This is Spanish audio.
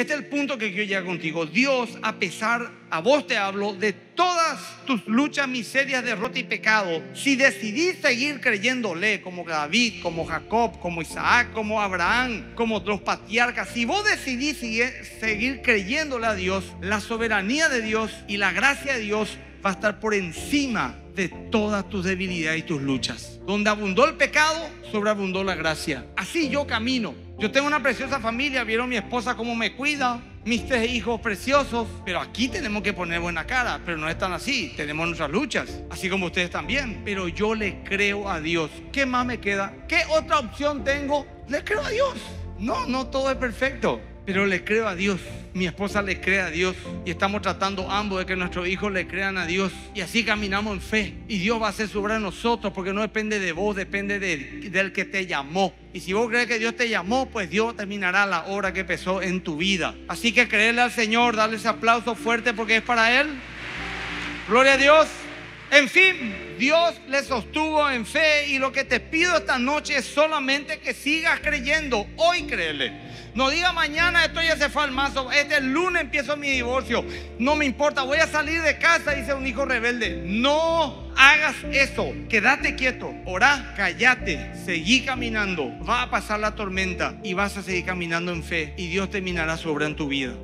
Este es el punto que quiero llegar contigo. Dios, a pesar, a vos te hablo, de todas tus luchas, miserias, derrota y pecado, si decidís seguir creyéndole como David, como Jacob, como Isaac, como Abraham, como otros patriarcas, si vos decidís seguir creyéndole a Dios, la soberanía de Dios y la gracia de Dios va a estar por encima de todas tus debilidades y tus luchas. Donde abundó el pecado, sobreabundó la gracia. Así yo camino. Yo tengo una preciosa familia, vieron mi esposa cómo me cuida, mis tres hijos preciosos, pero aquí tenemos que poner buena cara, pero no es tan así, tenemos nuestras luchas, así como ustedes también, pero yo le creo a Dios. ¿Qué más me queda? ¿Qué otra opción tengo? Le creo a Dios. No, no todo es perfecto, pero le creo a Dios. Mi esposa le cree a Dios y estamos tratando ambos de que nuestros hijos le crean a Dios y así caminamos en fe y Dios va a hacer su obra nosotros porque no depende de vos, depende del que te llamó. Y si vos crees que Dios te llamó, pues Dios terminará la obra que empezó en tu vida. Así que creerle al Señor, darle ese aplauso fuerte porque es para Él. Gloria a Dios. En fin, Dios le sostuvo en fe y lo que te pido esta noche es solamente que sigas creyendo. Hoy créele. No diga mañana esto ya se fue al mazo. Este lunes empiezo mi divorcio. No me importa, voy a salir de casa, dice un hijo rebelde. No hagas eso. Quédate quieto. Orá, cállate. Seguí caminando. Va a pasar la tormenta y vas a seguir caminando en fe. Y Dios terminará su obra en tu vida.